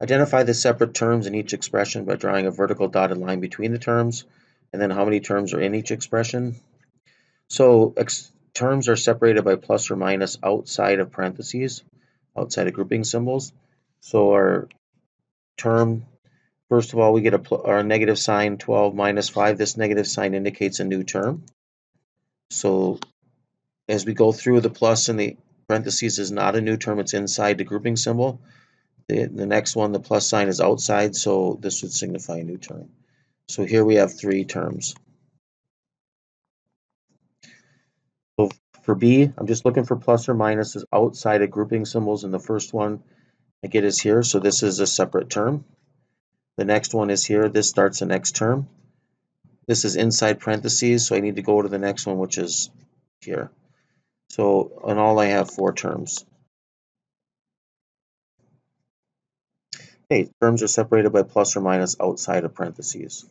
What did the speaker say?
Identify the separate terms in each expression by drawing a vertical dotted line between the terms, and then how many terms are in each expression. So terms are separated by plus or minus outside of parentheses, outside of grouping symbols. So our term, first of all, we get a our negative sign 12 minus 5. This negative sign indicates a new term. So as we go through the plus and the parentheses is not a new term, it's inside the grouping symbol. The, the next one, the plus sign is outside, so this would signify a new term. So here we have three terms. So for B, I'm just looking for plus or minuses outside of grouping symbols, and the first one I get is here, so this is a separate term. The next one is here, this starts the next term. This is inside parentheses, so I need to go to the next one, which is here. So in all, I have four terms. Terms are separated by plus or minus outside of parentheses.